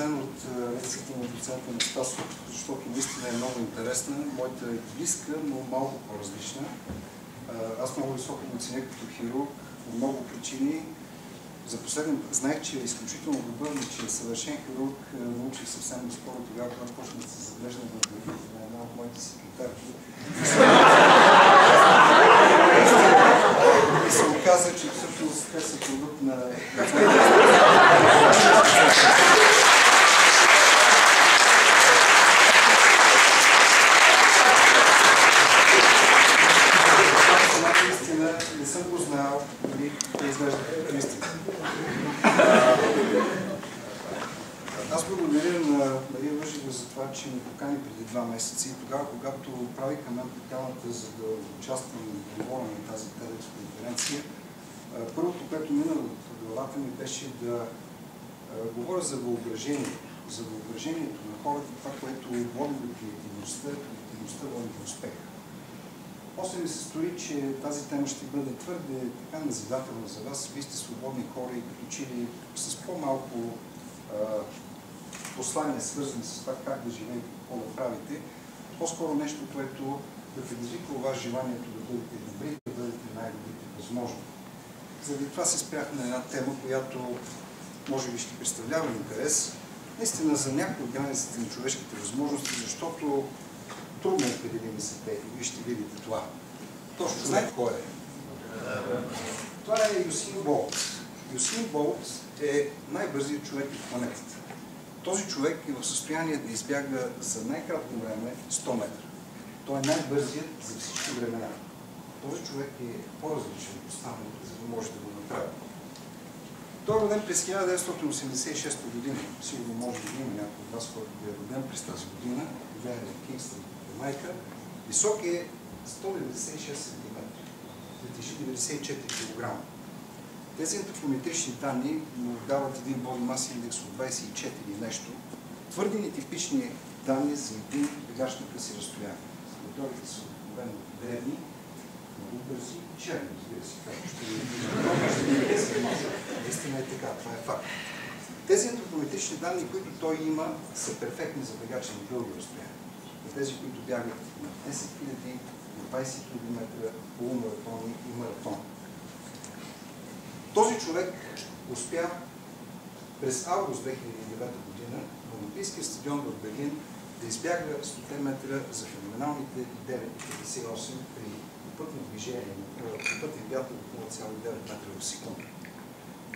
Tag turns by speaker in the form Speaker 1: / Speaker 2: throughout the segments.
Speaker 1: впечатлен от лекцията на доцента на Стасов, защото наистина е много интересна. Моята е близка, но малко по-различна. Аз много високо го ценя като хирург по много причини. За последен знаех, че е изключително добър, но че е съвършен хирург. Научих съвсем доскоро тогава, когато почнах да се заглеждам в на една от моите секретарки. И се оказа, че всъщност те са продукт на истина не съм го знал, дали те изглежда истина. Аз благодаря на Мария Въжева за това, че ме покани преди два месеца и тогава, когато правиха мен поканата, за да участвам и говоря на тази TEDx конференция, първото, което мина в главата ми беше да говоря за въображение, за въображението на хората, това, което води до креативността, креативността води до успеха. После ми се стори, че тази тема ще бъде твърде така назидателна за вас. Вие сте свободни хора и като че ли с по-малко послания, свързани с това как да живеете, какво да правите, по-скоро нещо, което да предизвика у вас желанието да бъдете добри, да бъдете най-добрите възможно. Заради това се спрях на една тема, която може би ще представлява интерес, наистина за някои от границите на човешките възможности, защото трудно определими са те и вие ще видите това. Точно знаете кой е? Това е Юсин Болт. Юсин Болт е най-бързият човек в планетата. Този човек е в състояние да избяга за най-кратко време 100 метра. Той е най-бързият за всички времена. Този човек е по-различен от останалите, за да може да го направи. Той е роден през 1986 година. Сигурно може да има някой от вас, който е роден през тази година. Живее в Кингстън, Ямайка. Висок е 196 см. Тежи 94 кг. Тези антропометрични данни му дават един mass индекс от 24 и нещо. Твърди нетипични данни за един бегащ на къси разстояние. Моторите са обикновено древни, много бързи, черни, разбира се. Както ще ви Наистина е така, това е факт. Тези антропометрични данни, които той има, са перфектни за бегачи на дълги разстояния. Тези, които бягат на 10 000, на 20 км, полумаратони и маратон. Този човек успя през август 2009 година на Олимпийския стадион в Берлин да избяга 100 метра за феноменалните 9,58 при пътно движение, пътен вятър от 0,9 метра в секунда.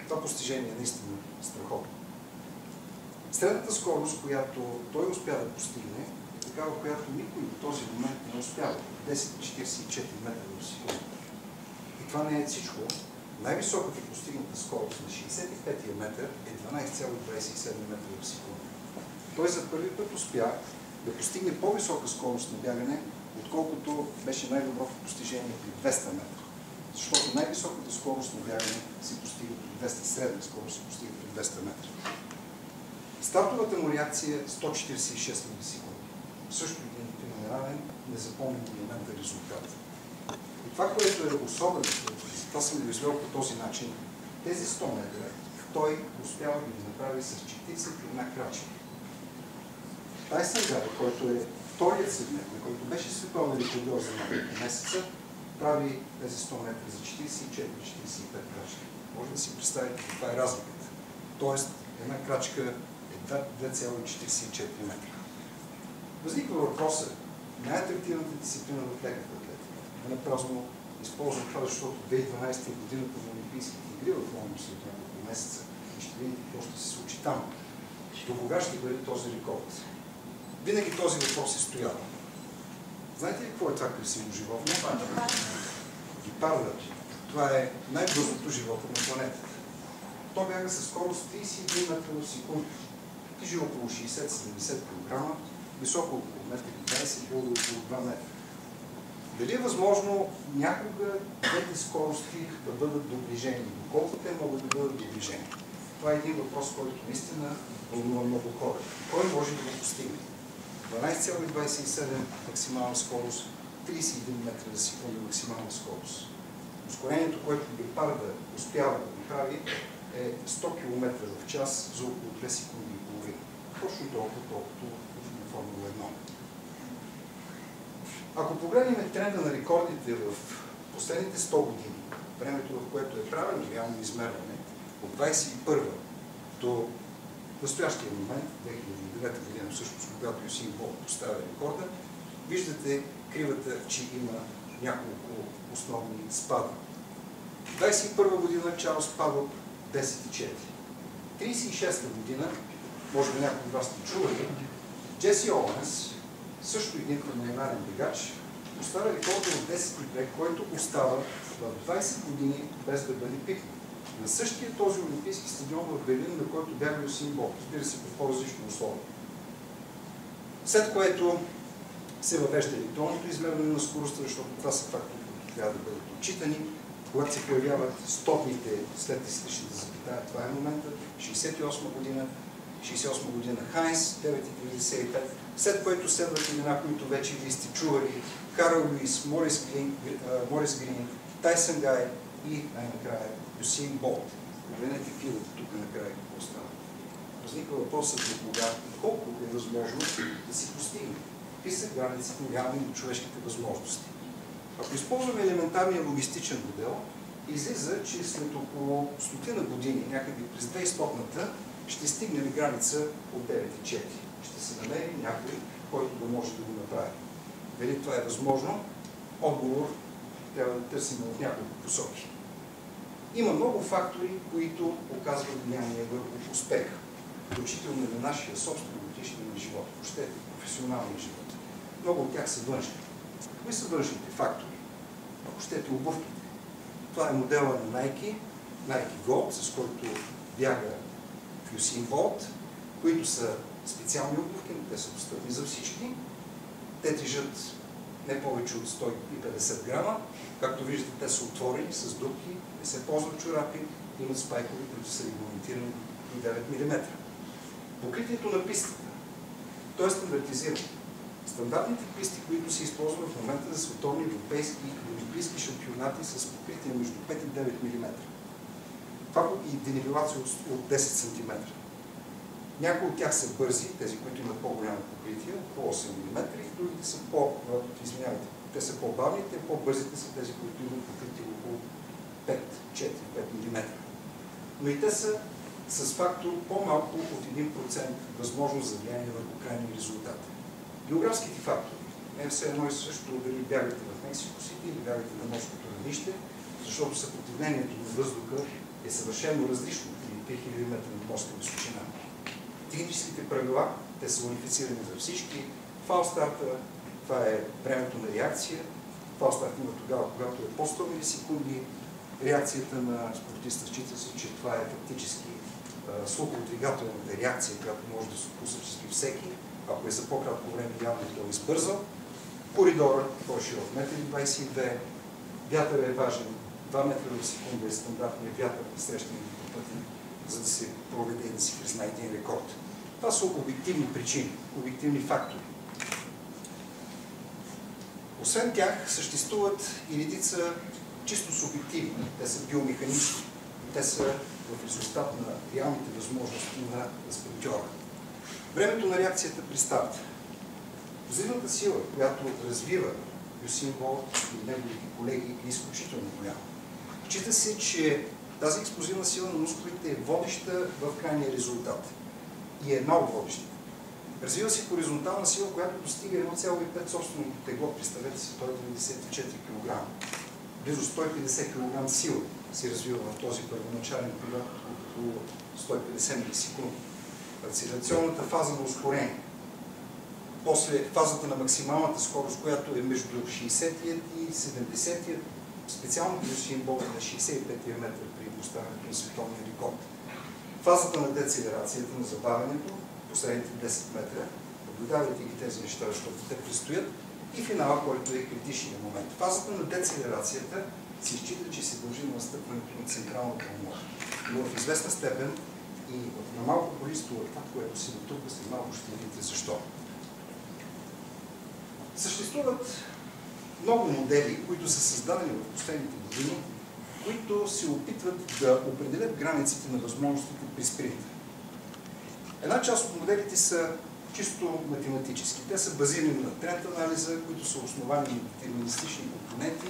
Speaker 1: Това постижение е наистина страхотно. Средната скорост, която той успя да постигне, е такава, която никой до този момент не успява. 10,44 метра в секунда. И това не е всичко. Най-високата постигната скорост на 65-я метър е 12,27 метра в секунда. Той за първи път успя да постигне по-висока скорост на бягане, отколкото беше най-доброто постижение при 200 метра. Защото най-високата скорост на бягане се постига при 200, средна скорост се постига при 200 метра. Стартовата му реакция е 146 милисекунди. Също един феноменален, незапомнен момент резултат. Това, което е особено, това съм го извел по този начин, тези 100 метра той успява да ги направи с 41 крачка. Тайсън Гара, който е вторият сегмент, на който беше световен рекордьор за няколко месеца, прави тези 100 метра за 44-45 крачки. Може да си представите каква е разликата. Тоест, една крачка е 2,44 метра. Възниква въпроса, най-атрактивната дисциплина в леката атлетика. Не празно използвам това, защото 2012 е годината на Олимпийските игри в Лондон след няколко месеца и ще видите какво ще се случи там. До кога ще бъде този рекорд? Винаги този въпрос е стоял. Знаете ли какво е това красиво животно? Гепарда. Това е най-бързото животно на планетата. То бяга със скорост 31 метра в секунда. Тежи около 60-70 кг, високо около 1,20 м, около 2 метра. Дали е възможно някога двете скорости да бъдат доближени? Доколко те могат да бъдат доближени? Това е един въпрос, който наистина вълнува много хора. Кой може да го постигне? 12,27 максимална скорост, 31 метра за секунда максимална скорост. Ускорението, което Гепарда успява да направи, е 100 км в час за около 2 секунди и половина. точно толкова, колкото на Формула 1. Ако погледнем тренда на рекордите в последните 100 години, времето в което е правено реално измерване, от 21 до настоящия момент, 2009 година, всъщност, когато Юсин Болт поставя рекорда, виждате кривата, че има няколко основни спада. 21 година Чарлз Падок 10,4. 36 година, може би някои от вас сте чували, Джеси Оуенс, също един феноменален бегач, поставя рекорда от 10 който остава в 20 години без да бъде пикнат. На същия този олимпийски стадион в Берлин, на който бяга Юсин Болт, разбира се, по по-различно условие. След което се въвежда електронното измерване на скоростта, защото това са фактори, които трябва да бъдат отчитани. Когато се появяват стопните след излишните запитая, това е момента. 68 година, 68 година Хайнс, 9,95, след което следват имена, които вече вие сте чували, Карл Луис, Морис Грин, Морис Грин Тайсън Гай и най-накрая Юсин Болт. Погледнете филата тук накрая какво става. Възниква въпросът за кога колко е възможно да си постигне. Какви са границите реални на човешките възможности. Ако използваме елементарния логистичен модел, излиза, че след около стотина години, някъде през 200-та, ще стигнем граница от 9,4. Ще се намери някой, който да може да го направи. Дали това е възможно? Отговор трябва да търсим в няколко посоки. Има много фактори, които оказват влияние върху успеха, включително на нашия собствен годишния живот, въобще професионалния живот. Много от тях са външни. Кои са външните фактори? Ако щете обувките. Това е модела на Nike, Nike Gold, с който бяга Юсин Болт, които са специални обувки, но те са достъпни за всички. Те тежат не повече от 150 грама. Както виждате, те са отворени с дупки, не се ползват чорапи, имат спайкови, които са регламентирани до 9 мм. Покритието на пистата. То е стандартизирано. Стандартните писти, които се използват в момента за световни европейски и олимпийски шампионати с покритие между 5 и 9 мм. Това и денивелация от 10 см. Някои от тях са бързи, тези, които имат по-голямо покритие, по 8 мм, и другите са по, извинявайте, те са по-бавни, те по-бързите са тези, които имат покритие около 5, 4, 5 мм. Но и те са с фактор по-малко от 1% възможност за влияние върху крайни резултати. Географските фактори. Не все едно и също дали бягате в Мексико Сити или бягате на морското равнище, защото съпротивлението на въздуха е съвършено различно при 3000 метра на морска височина. Техническите правила, те са унифицирани за всички. Фалстарта, това е времето на реакция. Фалстарт има тогава, когато е по 100 милисекунди. Реакцията на спортиста счита се, че това е фактически слухово-двигателната реакция, която може да се осъществи всеки. Ако е за по-кратко време, явно той е избързал. Коридора, той е широк 1,22 м. Вятър е важен. 2 метра в секунда е стандартният вятър на срещаните по пътя, за да се проведе и да си признае един рекорд. Това са обективни причини, обективни фактори. Освен тях съществуват и редица чисто субективни. Те са биомеханични. Те са в резултат на реалните възможности на спринтьора. Времето на реакцията при старт. Взривната сила, която развива Юсин Болт и неговите колеги е изключително голяма. Чита се, че тази експлозивна сила на мускулите е водеща в крайния резултат. И е. Развива се хоризонтална сила, която достига 1,5 собственото тегло. Представете си, той е 94 кг. Близо 150 кг сила се развива в този първоначален период около 150 милисекунди. Акцелерационната фаза на ускорение. После фазата на максималната скорост, която е между 60 и 70 специално Юсин Болт на 65 метра при поставянето на световния рекорд. Фазата на децелерацията на забавянето, последните 10 метра, наблюдавайте ги тези неща, защото те предстоят, и финала, който е критичният момент. Фазата на децелерацията се изчита, че се дължи на настъпването на централната умора. Но в известна степен и на малко количество това, което се натрупва, след малко ще видите защо. Съществуват много модели, които са създадени в последните години, които се опитват да определят границите на възможностите при спринта. Една част от моделите са чисто математически. Те са базирани на тренд анализа, които са основани на детерминистични компоненти,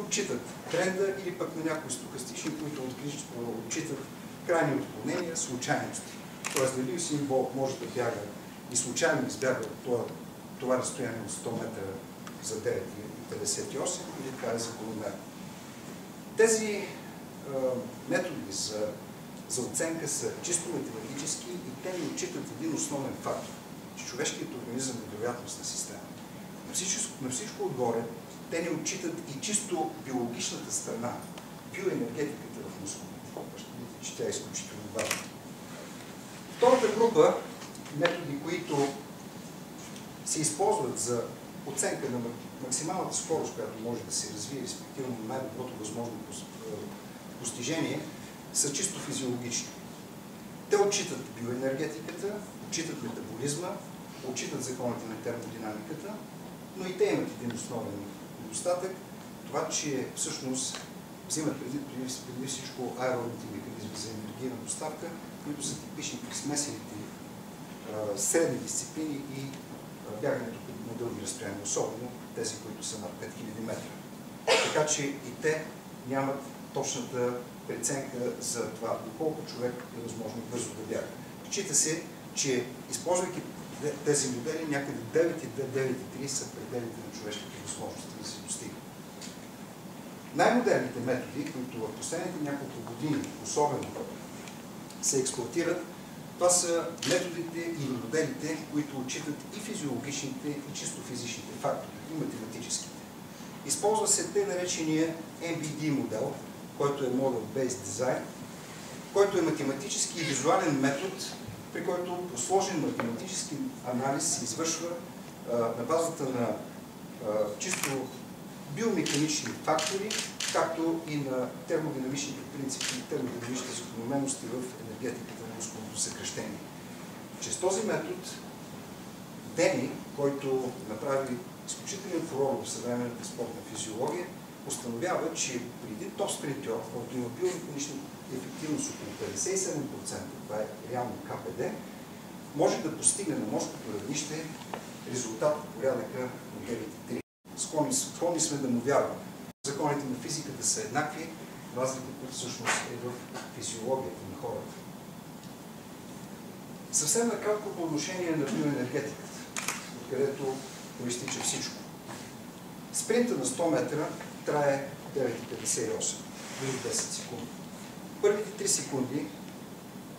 Speaker 1: отчитат тренда или пък на някои стокастични, които отчитат крайни отклонения, случайности. Тоест, дали символ може да бяга и случайно избяга от това, това разстояние от 100 метра за 9,58 или това е закономерно. Тези е, методи за, за оценка са чисто математически и те ни отчитат един основен фактор, че човешкият организъм е вероятностна система. На всичко, на всичко отгоре, те ни отчитат и чисто биологичната страна, биоенергетиката в мускулите. Че тя е изключително важна. Втората група методи, които се използват за оценка на максималната скорост, която може да се развие, респективно най-доброто възможно постижение, са чисто физиологични. Те отчитат биоенергетиката, отчитат метаболизма, отчитат законите на термодинамиката, но и те имат един основен недостатък, това, че всъщност взимат преди, преди, преди всичко аеробните механизми за енергийна доставка, които са типични при смесените средни дисциплини и бягането на дълги разстояния, особено тези, които са над 5000 метра. Така че и те нямат точната преценка за това, доколко човек е възможно бързо да бяга. Счита се, че използвайки тези модели, някъде 9,2-9,3 са пределите на човешките възможности да се достигат. Най-модерните методи, които в последните няколко години особено се експлуатират, това са методите и моделите, които отчитат и физиологичните, и чисто физичните фактори, и математическите. Използва се те наречения MBD модел, който е Model Based Design, който е математически и визуален метод, при който по сложен математически анализ се извършва а, на базата на а, чисто биомеханични фактори, както и на термодинамичните принципи, термодинамичните закономерности в енергетиката на мускулното съкрещение. Чрез този метод Дени, който направи изключителен фурор в съвременната спортна физиология, установява, че преди топ спринтьор, който има биомеханична ефективност около 57%, това е реално КПД, може да постигне на морското равнище резултат от порядъка на 9,3. Склонни, склонни сме да му вярваме. Законите на физиката са еднакви, разликата всъщност е в физиологията на хората. Съвсем накратко по отношение на биоенергетиката, откъдето проистича всичко. Спринта на 100 метра трае 9,58, или 10 секунди. Първите 3 секунди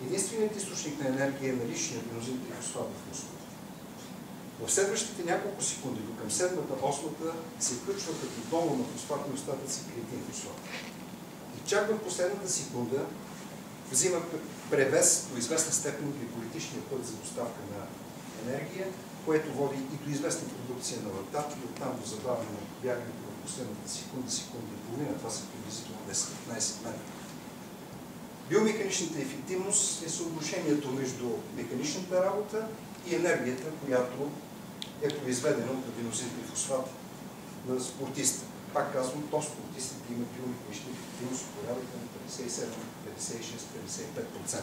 Speaker 1: единственият източник на енергия е наличния бенозин трифосфат в мускулите. В следващите няколко секунди, до към седмата, осмата, се включват като долу на фосфатни остатъци креатин фосфат. И чак в последната секунда взима превес до известна степен гликолитичния път за доставка на енергия, което води и до известна продукция на лактат и оттам до забавяне на бягането в последната секунда, секунда и половина. Това са приблизително 10-15 метра. Биомеханичната ефективност е съотношението между механичната работа и енергията, която е произведена от аденозин трифосфат на спортиста. Пак казвам, то спортистите имат биомеханична ефективност от порядъка на 57, 56, 55%.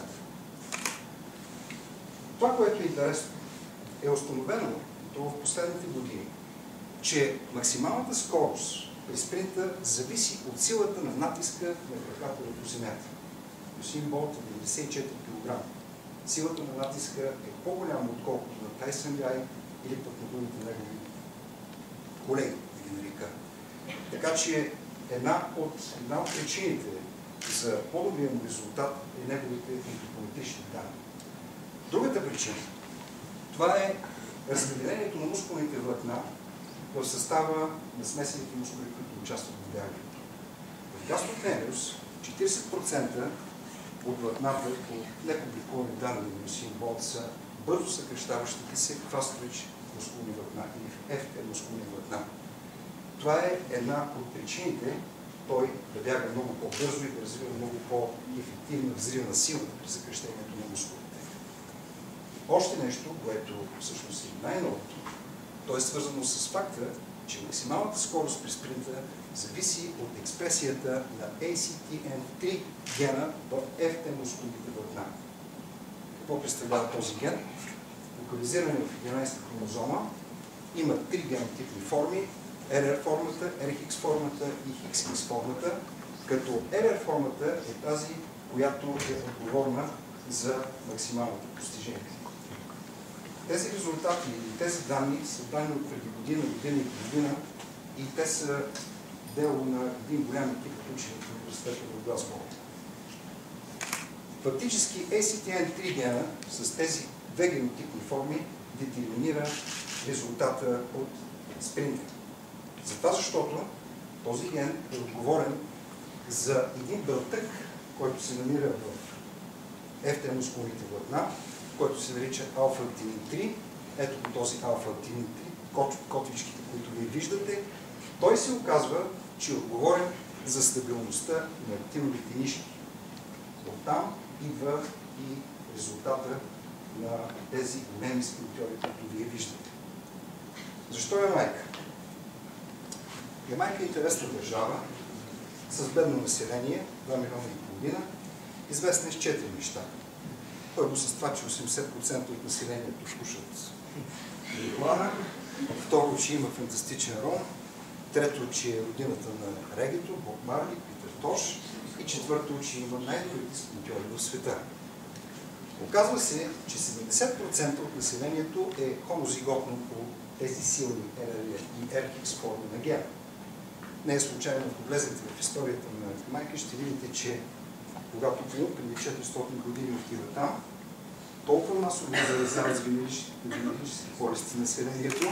Speaker 1: Това, което е интересно, е установено то в последните години, че максималната скорост при спринта зависи от силата на натиска на краката върху земята. Юсин Болт е 94 кг. Силата на натиска е по-голяма, отколкото на Тайсън Гай или пък на другите негови колеги, да ги нарека. Така че една от, една от причините за по-добрия му резултат е неговите антропометрични данни. Другата причина, това е разпределението на мускулните влакна в състава на смесените мускули, които участват в бягането. В гастротенеус 40% от влакната по непубликувани данни на Юсин Болт са бързо съкрещаващите се фастович мускулни влакна или FT мускулни влакна. Това е една от причините той да бяга много по-бързо и да развива много по-ефективна взривна сила при съкрещението на мускулите. Още нещо, което всъщност е най-новото, то е свързано с факта, че максималната скорост при спринта зависи от експресията на ACTN3 гена в FT мускулните влакна. Какво представлява този ген. Локализиран в 11 хромозома, има три генотипни форми, RR формата, RX формата и XX формата, като RR формата е тази, която е отговорна за максималното постижение. Тези резултати и тези данни са данни от преди година, година и половина и те са дело на един голям екип от учени в университета в Глазго. Фактически ACTN3 гена с тези две генотипни форми детерминира резултата от спринта. Затова защото този ген е отговорен за един бълтък, който се намира в ефтермускулните влакна, който се нарича алфа-актинин 3. Ето по този алфа-актинин 3, котвичките, които вие виждате. Той се оказва, че е отговорен за стабилността на актиновите нишки. Оттам идва и резултата на тези големи спинтьори, които вие виждате. Защо е майка? Ямайка е интересна държава с бедно население, 2 милиона и половина, известна е с 4 неща. Първо с това, че 80% от населението слушат Милана. Второ, че има фантастичен ром. Трето, че е родината на регито, Боб Марли, Питер Тош. И четвърто, че има най-добрите спонтьори в света. Оказва се, че 70% от населението е хомозиготно по тези силни RL и RX форми на гена. Не е случайно, ако влезете в историята на майка, ще видите, че когато Колумб преди 400 години отива там, толкова масово заразяват с генетически болести населението,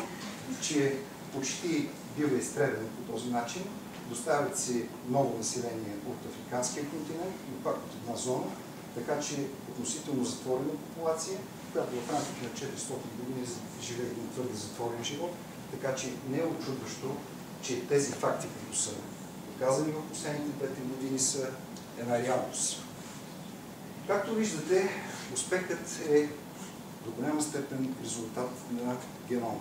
Speaker 1: че почти бива изстрелян по този начин. Доставят се ново население от африканския континент, но пак от една зона, така че относително затворена популация, която в рамките на 400 години живее един твърде затворен живот, така че не е очудващо, че тези факти, които са доказани в последните 5 години, са една реалност. Както виждате, успехът е до голяма степен резултат на генома.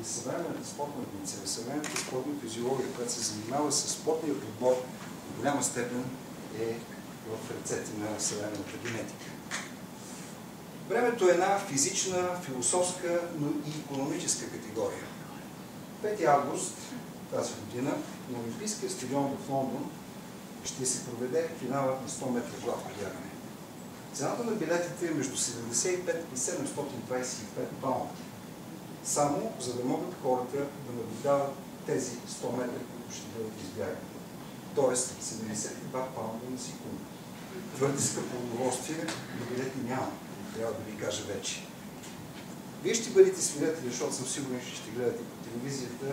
Speaker 1: И съвременната спортна медицина, съвременната спортна физиология, която се занимава с спортния подбор, до голяма степен е в ръцете на съвременната генетика. Времето е една физична, философска, но и економическа категория. 5 август тази година на Олимпийския стадион в Лондон ще се проведе финалът на 100 метра гладко бягане. Цената на билетите е между 75 и 725 баунта. Само за да могат хората да наблюдават тези 100 метра, които ще бъдат избягани. Тоест 72 паунда на секунда. Твърде скъпо удоволствие, но билети няма. Трябва да ви кажа вече. Вие ще бъдете свидетели, защото съм сигурен, че ще гледате по телевизията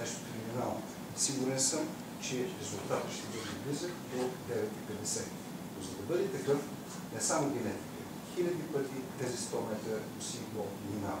Speaker 1: нещо криминално. Сигурен съм, че резултатът ще бъде близък до 9.50. Но за да бъде такъв, не само генетика, хиляди пъти тези 100 метра го минава.